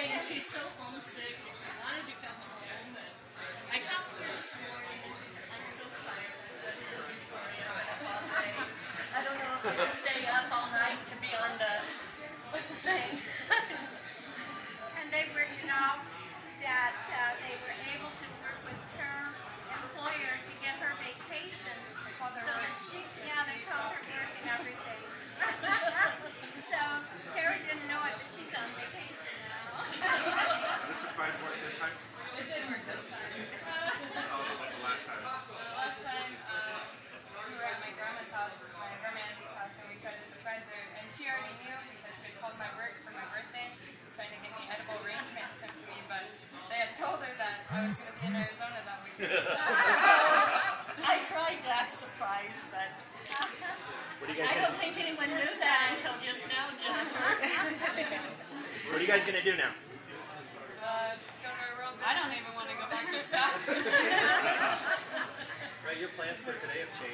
and she's so homesick. She wanted to come home, but I talked to her this morning, and she said, "I'm so tired. I don't know if I can stay up all night to be on the thing." Did the surprise work this time? It did work this time. How was it like the last time? The last time uh, we were at my grandma's house, my grandma auntie's house, and we tried to surprise her. And she already knew because she had called my work for my birthday, trying to get me edible arrangements sent to me. But they had told her that I was going to be in Arizona that weekend. I tried to act surprised, but What are you guys I don't think anyone knew that until just now, Jennifer. What are you guys gonna do now?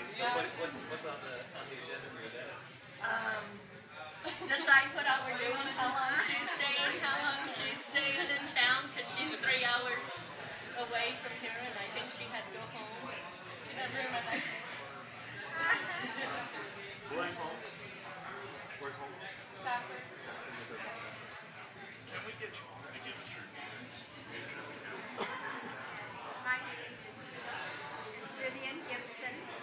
So yeah. what, what's, what's on the, on the agenda for today? Um, decide what all we're doing, how long she's staying, how long she's staying in town, because she's three hours away from here, and I think she had to go home. She had to like Where's home? Where's home? Safford. Can we get you to give us your names? My name is, is Vivian Gibson.